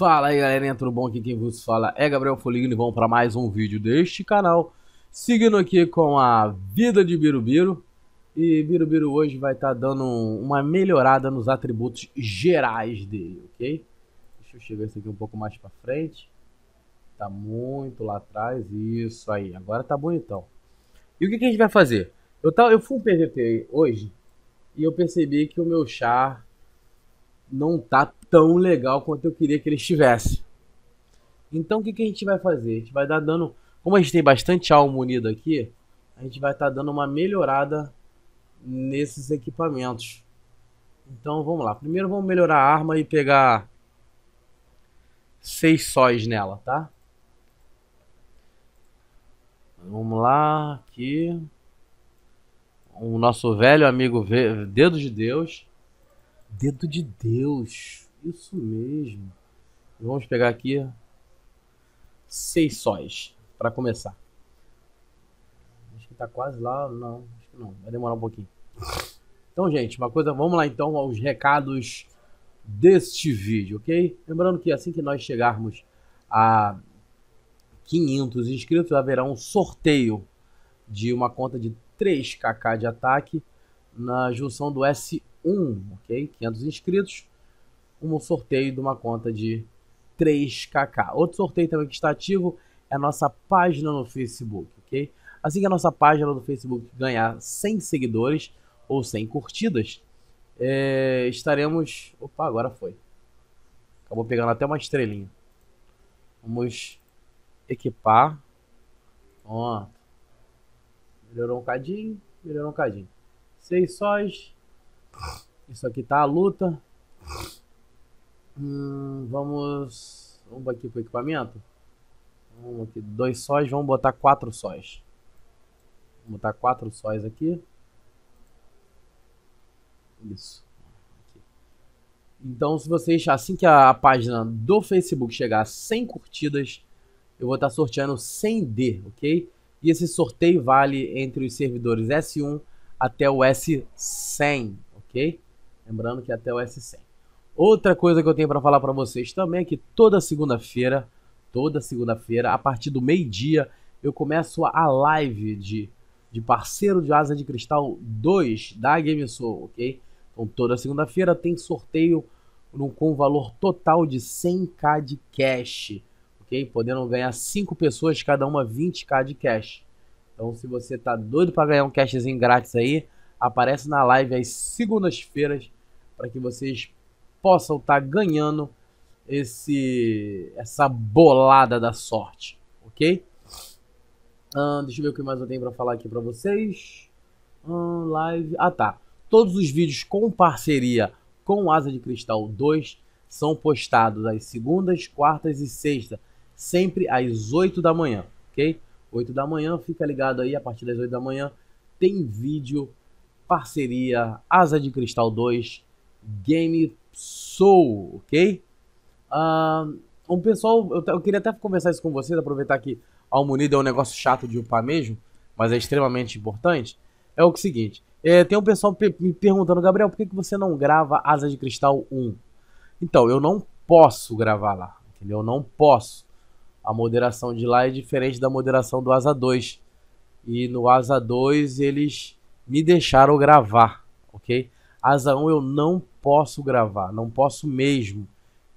Fala aí galerinha, tudo bom? Aqui quem vos fala é Gabriel Foligno e vamos para mais um vídeo deste canal Seguindo aqui com a vida de Birubiru E Birubiru hoje vai estar tá dando uma melhorada nos atributos gerais dele, ok? Deixa eu chegar isso aqui um pouco mais para frente Tá muito lá atrás, isso aí, agora tá bonitão E o que, que a gente vai fazer? Eu, tava, eu fui um PVP hoje e eu percebi que o meu char não tá tão legal quanto eu queria que ele estivesse. Então o que, que a gente vai fazer? A gente vai dar dando. Como a gente tem bastante alma unida aqui, a gente vai estar tá dando uma melhorada nesses equipamentos. Então vamos lá. Primeiro vamos melhorar a arma e pegar seis sóis nela, tá? Vamos lá, aqui. O nosso velho amigo Dedo de Deus. Dedo de Deus. Isso mesmo. Vamos pegar aqui seis sóis para começar. Acho que tá quase lá. Não, acho que não. Vai demorar um pouquinho. Então, gente, uma coisa. Vamos lá então aos recados deste vídeo, ok? Lembrando que assim que nós chegarmos a 500 inscritos, haverá um sorteio de uma conta de 3kk de ataque na junção do S1, ok? 500 inscritos um sorteio de uma conta de 3kk. Outro sorteio também que está ativo é a nossa página no Facebook, ok? Assim que a nossa página no Facebook ganhar 100 seguidores ou 100 curtidas, é, estaremos... Opa, agora foi. Acabou pegando até uma estrelinha. Vamos equipar. Ó. Melhorou um cadinho, melhorou um cadinho. Seis sóis. Isso aqui tá a luta. Hum, vamos. Vamos aqui pro equipamento. Vamos aqui, dois sóis, vamos botar quatro sóis. Vou botar quatro sóis aqui. Isso. Então, se vocês, assim que a, página do Facebook chegar a 100 curtidas, eu vou estar sorteando 100D, ok? E esse sorteio vale entre os servidores S1 até o S100, ok? Lembrando que até o S100. Outra coisa que eu tenho para falar para vocês também é que toda segunda-feira, toda segunda-feira, a partir do meio-dia, eu começo a live de, de parceiro de Asa de Cristal 2 da GameSoul, ok? Então toda segunda-feira tem sorteio com valor total de 100k de cash, ok? Podendo ganhar 5 pessoas, cada uma 20k de cash. Então se você tá doido para ganhar um cashzinho grátis aí, aparece na live às segundas-feiras para que vocês possam estar tá ganhando esse essa bolada da sorte, ok? Uh, deixa eu ver o que mais eu tenho para falar aqui para vocês. Uh, live. Ah, tá. Todos os vídeos com parceria com Asa de Cristal 2 são postados às segundas, quartas e sextas, sempre às 8 da manhã, ok? 8 da manhã, fica ligado aí, a partir das 8 da manhã tem vídeo, parceria, Asa de Cristal 2, Game Soul, ok? Uh, um pessoal, eu, eu, queria até conversar isso com vocês, aproveitar que Almunida é um negócio chato de upar mesmo, mas é extremamente importante. É o seguinte, é, tem um pessoal me perguntando, Gabriel, por que, que você não grava Asa de Cristal 1? Então, eu não posso gravar lá, entendeu? Eu não posso. A moderação de lá é diferente da moderação do Asa 2. E no Asa 2 eles me deixaram gravar, ok? Asa 1 eu não posso gravar, não posso mesmo.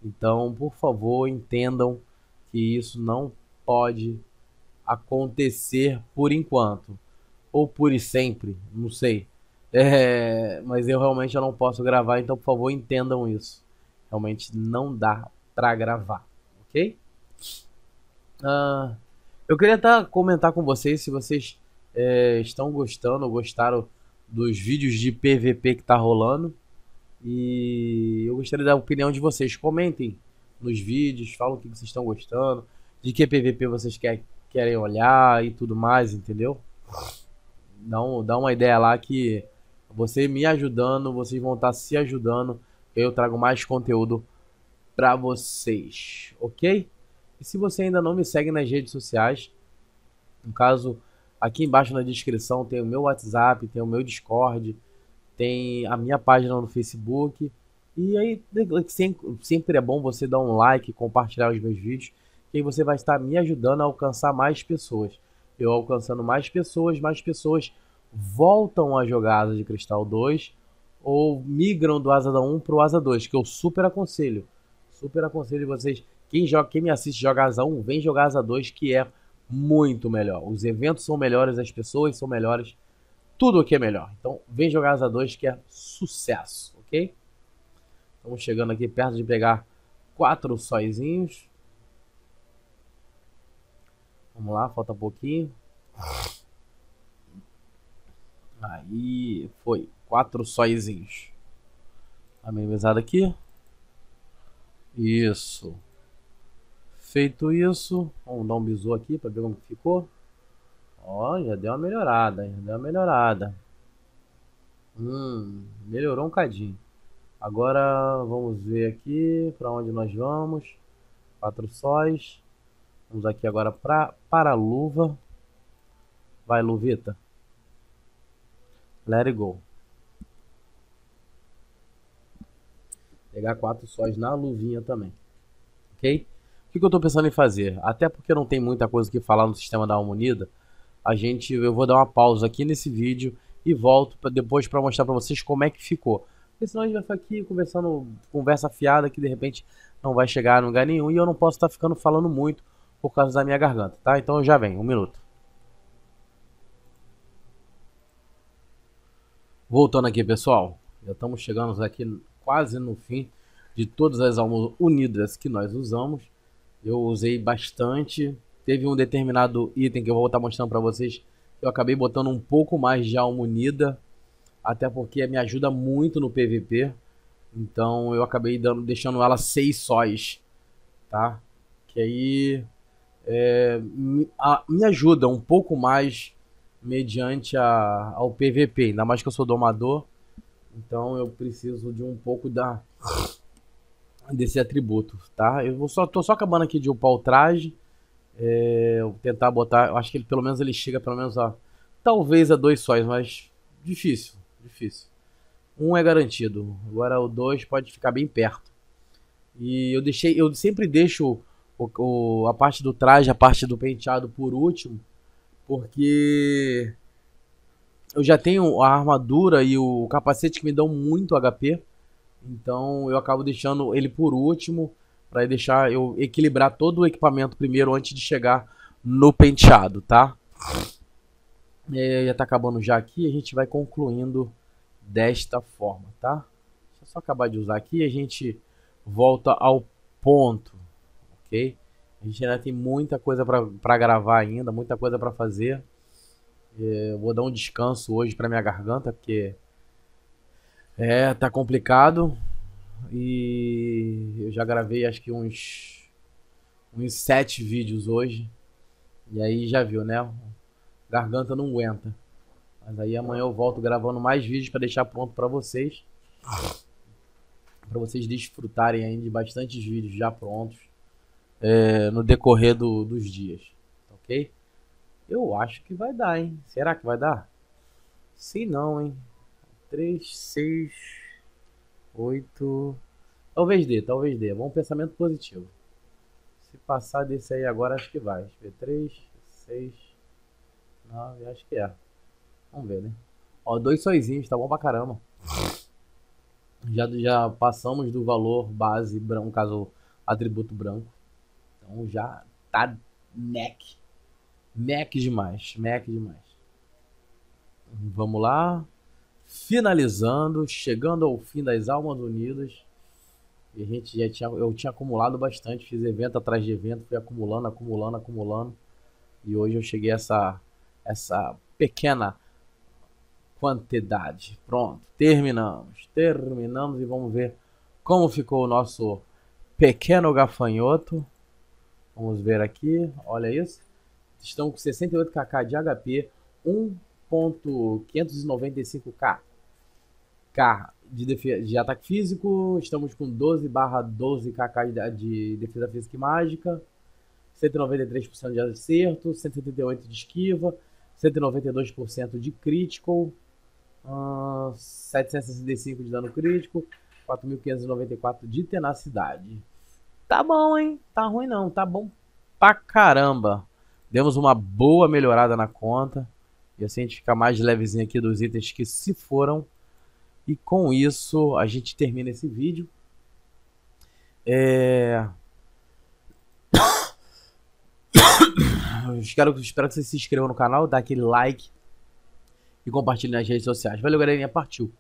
Então, por favor, entendam que isso não pode acontecer por enquanto. Ou por sempre, não sei. É, mas eu realmente eu não posso gravar, então por favor entendam isso. Realmente não dá para gravar, ok? Uh, eu queria até comentar com vocês se vocês é, estão gostando gostaram dos vídeos de PVP que tá rolando. E eu gostaria da opinião de vocês. Comentem nos vídeos, falam o que vocês estão gostando, de que PVP vocês quer, querem olhar e tudo mais, entendeu? Dá, um, dá uma ideia lá que você me ajudando, vocês vão estar se ajudando. Eu trago mais conteúdo para vocês, ok? E se você ainda não me segue nas redes sociais, no caso, aqui embaixo na descrição tem o meu WhatsApp, tem o meu Discord, tem a minha página no Facebook E aí sempre é bom você dar um like, compartilhar os meus vídeos, que aí você vai estar me ajudando a alcançar mais pessoas. Eu alcançando mais pessoas, mais pessoas voltam a jogar Asa de Cristal 2 ou migram do Asa 1 para o Asa 2, que eu super aconselho. Super aconselho vocês. Quem joga, quem me assiste joga Asa 1, vem jogar Asa 2, que é muito melhor. Os eventos são melhores, as pessoas são melhores, tudo aqui é melhor. Então, vem jogar Asa 2 que é sucesso, ok? Estamos chegando aqui perto de pegar quatro sóizinhos. Vamos lá, falta pouquinho. Aí, foi. Quatro sóizinhos. A minimizada aqui. Isso. Feito isso, vamos dar um bisu aqui para ver como ficou. Ó, já deu uma melhorada, já deu uma melhorada. Hum, melhorou um cadinho. Agora vamos ver aqui para onde nós vamos. Quatro sóis. Vamos aqui agora pra, para a luva. Vai, luvita. Let it go. Pegar quatro sóis na luvinha também. Ok? Que, que eu estou pensando em fazer? Até porque não tem muita coisa que falar no sistema da Alma Unida, a gente, eu vou dar uma pausa aqui nesse vídeo e volto pra, depois para mostrar para vocês como é que ficou. Porque senão a gente vai ficar aqui conversando, conversa fiada que de repente não vai chegar a lugar nenhum e eu não posso estar tá ficando falando muito por causa da minha garganta, tá? Então já vem, um minuto. Voltando aqui, pessoal. Já estamos chegando aqui quase no fim de todas as almas unidas que nós usamos. Eu usei bastante. Teve um determinado item que eu vou estar mostrando para vocês. Eu acabei botando um pouco mais de alma unida. Até porque me ajuda muito no PVP. Então eu acabei dando, deixando ela 6 sóis. Tá? Que aí é, me, a, me ajuda um pouco mais mediante a, ao PVP. Ainda mais que eu sou domador. Então eu preciso de um pouco da desse atributo, tá? Eu vou só tô só acabando aqui de upar o traje. É, eu tentar botar, eu acho que ele pelo menos ele chega pelo menos a talvez a dois sóis, mas difícil, difícil. Um é garantido. Agora o dois pode ficar bem perto. E eu deixei, eu sempre deixo o, o, a parte do traje, a parte do penteado por último, porque eu já tenho a armadura e o capacete que me dão muito HP. Então eu acabo deixando ele por último para deixar eu equilibrar todo o equipamento primeiro antes de chegar no penteado, tá? Já tá acabando já aqui, a gente vai concluindo desta forma, tá? Deixa eu só acabar de usar aqui e a gente volta ao ponto, ok? A gente ainda tem muita coisa para gravar ainda, muita coisa para fazer. É, eu vou dar um descanso hoje para minha garganta, porque é, tá complicado. E eu já gravei acho que uns uns sete vídeos hoje. E aí já viu, né? Garganta não aguenta. Mas aí amanhã eu volto gravando mais vídeos para deixar pronto para vocês. Para vocês desfrutarem aí de bastantes vídeos já prontos é, no decorrer do, dos dias. Ok? Eu acho que vai dar, hein? Será que vai dar? Sim, não, hein? 3, 6, 8. Talvez dê, talvez dê. É bom pensamento positivo. Se passar desse aí agora, acho que vai. Deixa eu ver. 3, 6, 9, acho que é. Vamos ver, né? Ó, dois soizinhos, tá bom pra caramba. Já, já passamos do valor base branco, caso atributo branco. Então já tá neck. Mac demais, Mac demais. Vamos lá. Finalizando, chegando ao fim das Almas Unidas. E a gente já tinha, eu tinha acumulado bastante, fiz evento atrás de evento, fui acumulando, acumulando, acumulando. E hoje eu cheguei a essa, essa pequena quantidade. Pronto, terminamos. Terminamos e vamos ver como ficou o nosso pequeno gafanhoto. Vamos ver aqui, olha isso estão com 68kk de HP, 1.595k K de, de ataque físico, estamos com 12 barra 12kk de, de defesa física e mágica, 193% de acerto, 178 de esquiva, 192% de crítico, uh, 765 de dano crítico, 4.594 de tenacidade. Tá bom, hein? Tá ruim não, tá bom pra caramba. Demos uma boa melhorada na conta. E assim a gente fica mais levezinho aqui dos itens que se foram. E com isso a gente termina esse vídeo. É... espero, espero que você se inscreva no canal, dá aquele like e compartilhe nas redes sociais. Valeu, galerinha. Partiu.